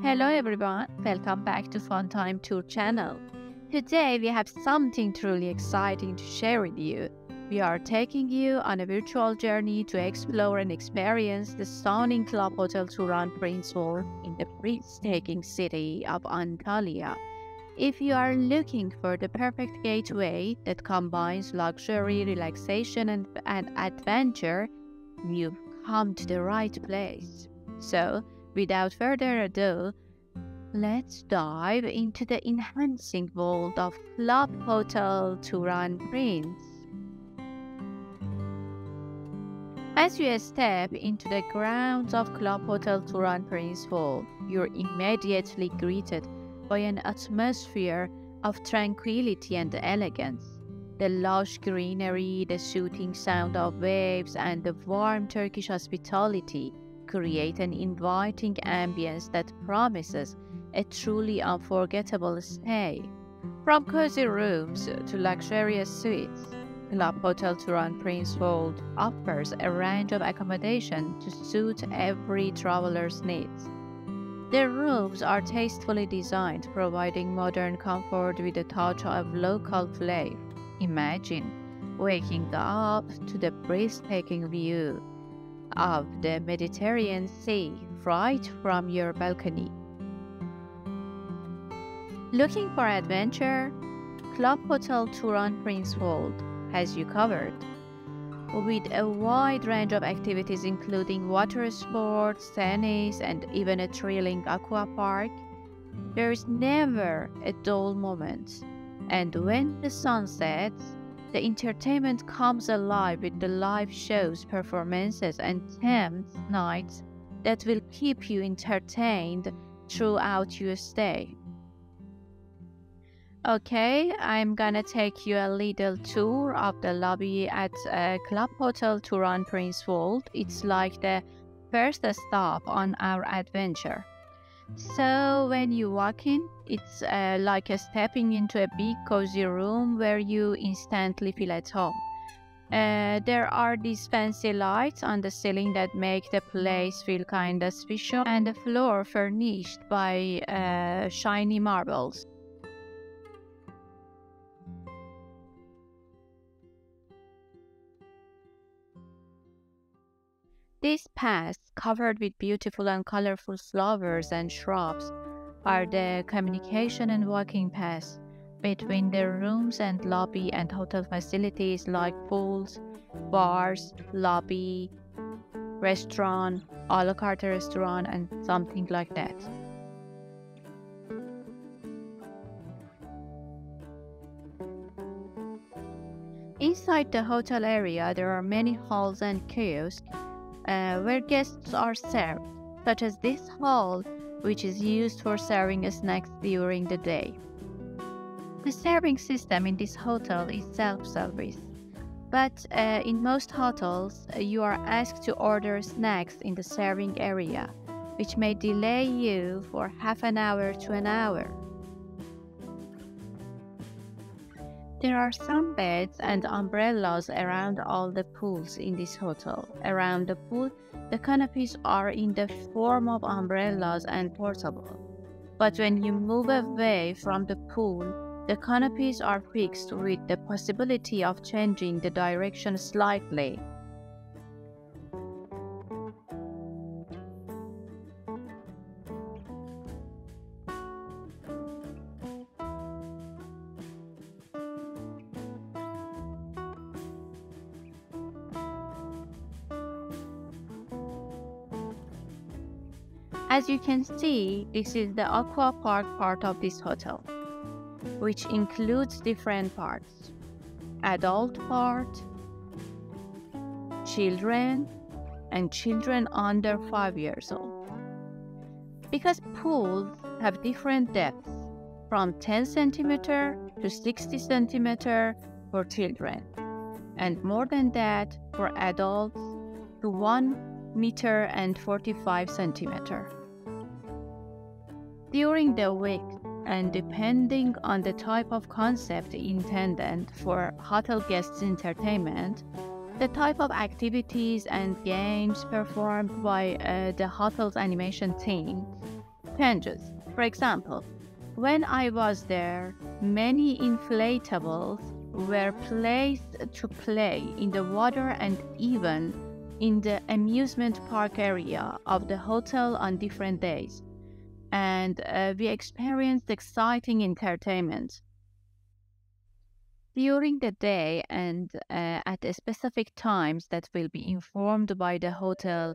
Hello mm. everyone, welcome back to Funtime Tour channel. Today we have something truly exciting to share with you. We are taking you on a virtual journey to explore and experience the stunning Club Hotel Turan Prince Hall in the breathtaking city of Antalya. If you are looking for the perfect gateway that combines luxury, relaxation, and, and adventure, you've come to the right place. So, without further ado, let's dive into the enhancing world of Club Hotel Turan Prince. As you step into the grounds of Club Hotel Turan Prince Hall, you're immediately greeted by an atmosphere of tranquility and elegance. The lush greenery, the soothing sound of waves, and the warm Turkish hospitality create an inviting ambience that promises a truly unforgettable stay. From cozy rooms to luxurious suites, Club Hotel Turan Prince World offers a range of accommodation to suit every traveler's needs. Their rooms are tastefully designed, providing modern comfort with a touch of local flair. Imagine waking up to the breathtaking view of the Mediterranean Sea right from your balcony. Looking for adventure? Club Hotel Turan Prince World has you covered. With a wide range of activities including water sports, tennis, and even a thrilling aqua park, there is never a dull moment. And when the sun sets, the entertainment comes alive with the live shows, performances, and themed nights that will keep you entertained throughout your stay. Okay, I'm gonna take you a little tour of the lobby at uh, Club Hotel Turan Prince World. It's like the first stop on our adventure. So when you walk in, it's uh, like stepping into a big cozy room where you instantly feel at home. Uh, there are these fancy lights on the ceiling that make the place feel kind of special, and the floor furnished by uh, shiny marbles. These paths, covered with beautiful and colorful flowers and shrubs, are the communication and walking paths between the rooms and lobby and hotel facilities like pools, bars, lobby, restaurant, a la carte restaurant, and something like that. Inside the hotel area, there are many halls and kiosks uh, where guests are served, such as this hall, which is used for serving snacks during the day. The serving system in this hotel is self service, but uh, in most hotels, uh, you are asked to order snacks in the serving area, which may delay you for half an hour to an hour. There are some beds and umbrellas around all the pools in this hotel. Around the pool, the canopies are in the form of umbrellas and portable. But when you move away from the pool, the canopies are fixed with the possibility of changing the direction slightly. As you can see, this is the aqua park part of this hotel, which includes different parts. Adult part, children, and children under 5 years old. Because pools have different depths, from 10 centimeter to 60 centimeter for children, and more than that for adults to 1 meter and 45 centimeter. During the week, and depending on the type of concept intended for hotel guests' entertainment, the type of activities and games performed by uh, the hotel's animation team, changes. For example, when I was there, many inflatables were placed to play in the water and even in the amusement park area of the hotel on different days. And uh, we experienced exciting entertainment. During the day and uh, at specific times that will be informed by the hotel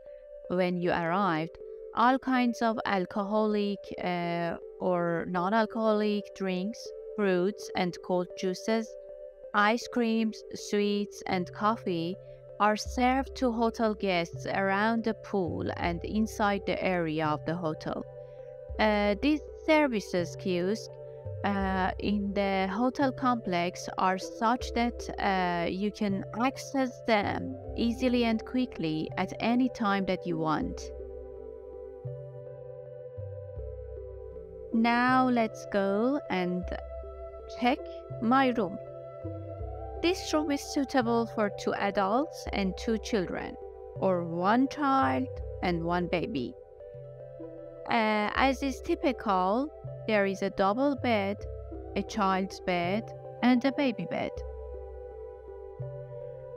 when you arrived, all kinds of alcoholic uh, or non alcoholic drinks, fruits, and cold juices Ice creams, sweets, and coffee are served to hotel guests around the pool and inside the area of the hotel. Uh, these services kiosks uh, in the hotel complex are such that uh, you can access them easily and quickly at any time that you want. Now let's go and check my room. This room is suitable for two adults and two children, or one child and one baby. Uh, as is typical, there is a double bed, a child's bed, and a baby bed.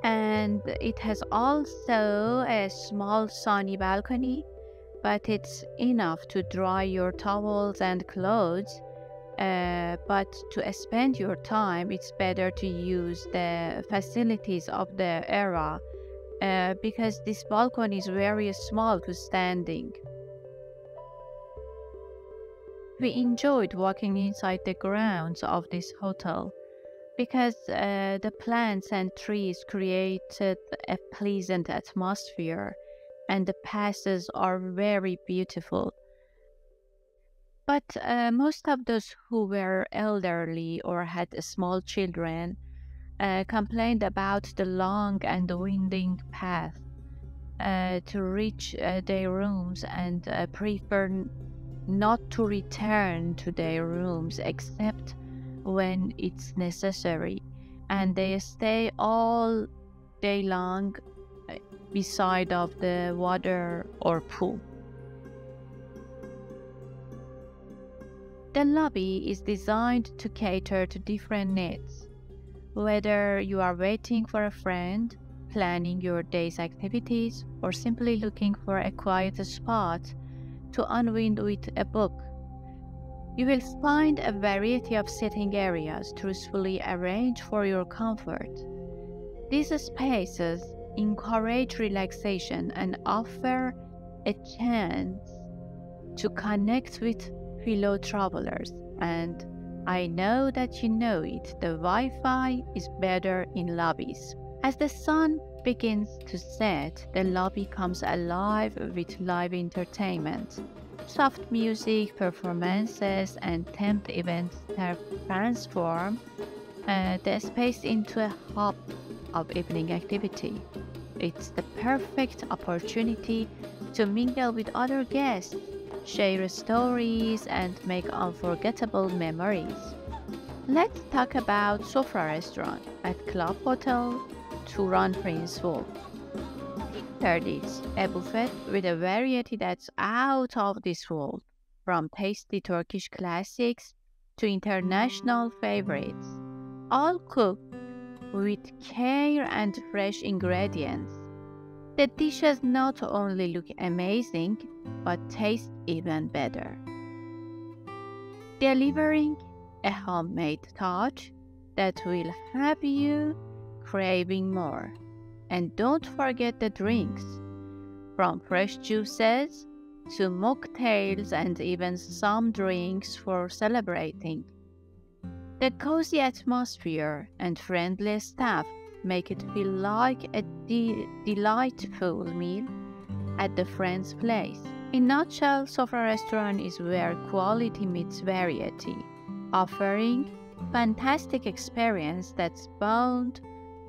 And it has also a small sunny balcony, but it's enough to dry your towels and clothes uh, but to spend your time, it's better to use the facilities of the era uh, because this balcony is very small to standing. We enjoyed walking inside the grounds of this hotel because uh, the plants and trees created a pleasant atmosphere and the passes are very beautiful. But uh, most of those who were elderly or had small children uh, complained about the long and winding path uh, to reach uh, their rooms and uh, prefer not to return to their rooms except when it's necessary. And they stay all day long uh, beside of the water or pool. The lobby is designed to cater to different needs. Whether you are waiting for a friend, planning your day's activities, or simply looking for a quiet spot to unwind with a book, you will find a variety of sitting areas truthfully arranged for your comfort. These spaces encourage relaxation and offer a chance to connect with fellow travelers, and I know that you know it, the Wi Fi is better in lobbies. As the sun begins to set, the lobby comes alive with live entertainment. Soft music, performances, and temp events transform uh, the space into a hub of evening activity. It's the perfect opportunity to mingle with other guests share stories, and make unforgettable memories. Let's talk about Sofra Restaurant at Club Hotel, Turan Prince. Third is a buffet with a variety that's out of this world, from tasty Turkish classics to international favorites, all cooked with care and fresh ingredients. The dishes not only look amazing, but taste even better. Delivering a homemade touch that will have you craving more. And don't forget the drinks, from fresh juices to mocktails and even some drinks for celebrating. The cozy atmosphere and friendly staff make it feel like a de- delightful meal at the friend's place. In nutshell, Sofra Restaurant is where quality meets variety, offering fantastic experience that's bound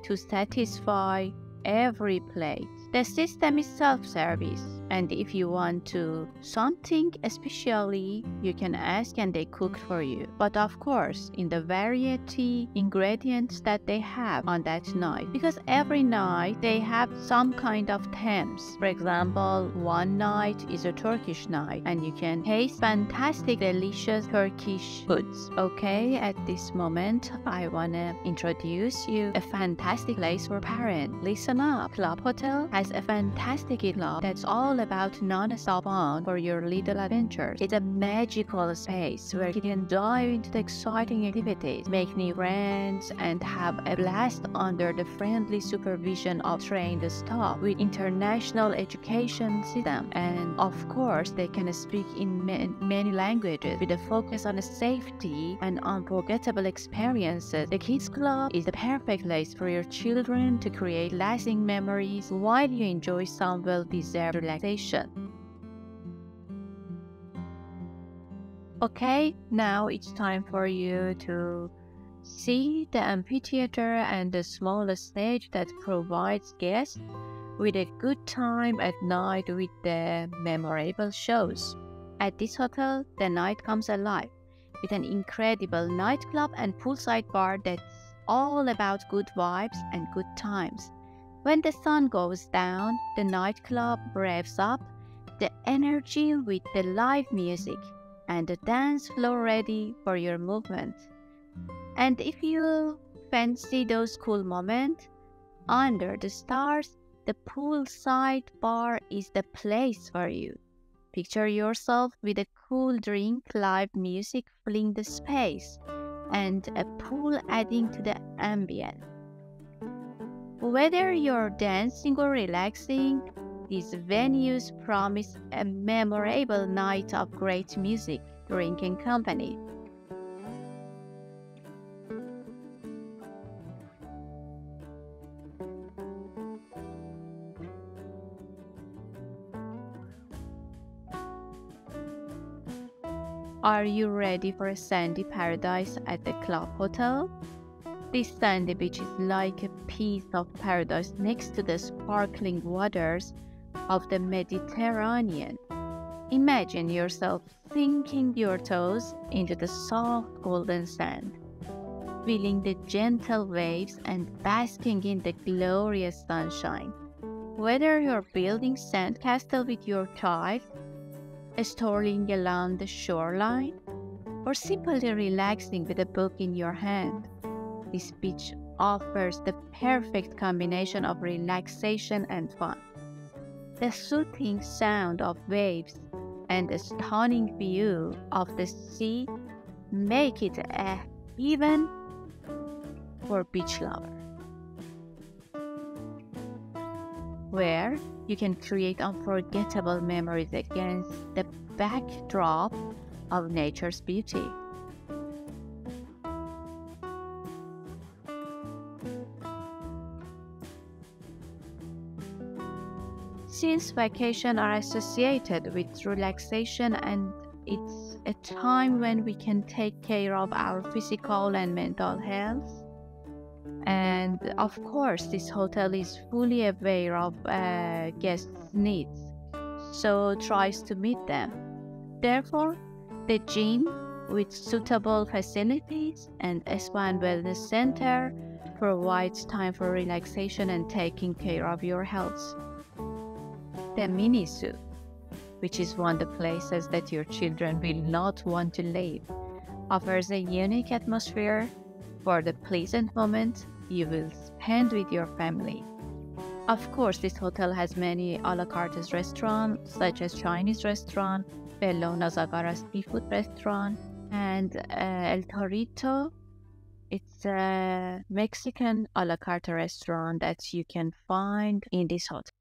to satisfy every plate. The system is self-service, And if you want to something especially, you can ask and they cook for you. But of course, in the variety ingredients that they have on that night, because every night they have some kind of themes. For example, one night is a Turkish night, and you can taste fantastic, delicious Turkish foods. Okay, at this moment, I wanna introduce you a fantastic place for parents. Listen up, Club Hotel has a fantastic club that's all about non-stop fun for your little adventures. It's a magical space where you can dive into the exciting activities, make new friends, and have a blast under the friendly supervision of trained staff with international education system. And of course, they can speak in many languages with a focus on safety and unforgettable experiences. The Kids Club is the perfect place for your children to create lasting memories while you enjoy some well-deserved relaxation Okay, now it's time for you to see the amphitheater and the small stage that provides guests with a good time at night with the memorable shows. At this hotel, the night comes alive with an incredible nightclub and poolside bar that's all about good vibes and good times. When the sun goes down, the nightclub revs up, the energy with the live music, and the dance floor ready for your movement. And if you fancy those cool moments, under the stars, the poolside bar is the place for you. Picture yourself with a cool drink, live music filling the space, and a pool adding to the ambience. Whether you're dancing or relaxing, these venues promise a memorable night of great music, drink, and company. Are you ready for a sandy paradise at the Club Hotel? This sandy beach is like a piece of paradise next to the sparkling waters of the Mediterranean. Imagine yourself sinking your toes into the soft golden sand, feeling the gentle waves and basking in the glorious sunshine. Whether you're building sandcastle with your child, strolling along the shoreline, or simply relaxing with a book in your hand, this beach offers the perfect combination of relaxation and fun. The soothing sound of waves and the stunning view of the sea make it a even for beach lovers. Where you can create unforgettable memories against the backdrop of nature's beauty. Since vacation are associated with relaxation and it's a time when we can take care of our physical and mental health. And of course, this hotel is fully aware of uh, guests' needs, so tries to meet them. Therefore, the gym with suitable facilities and spa and wellness center provides time for relaxation and taking care of your health the mini zoo, which is one of the places that your children will not want to leave, offers a unique atmosphere for the pleasant moment you will spend with your family. Of course, this hotel has many a la carte restaurants, such as Chinese restaurant, Bellona Zagara seafood restaurant, and uh, El Torito. It's a Mexican a la carte restaurant that you can find in this hotel.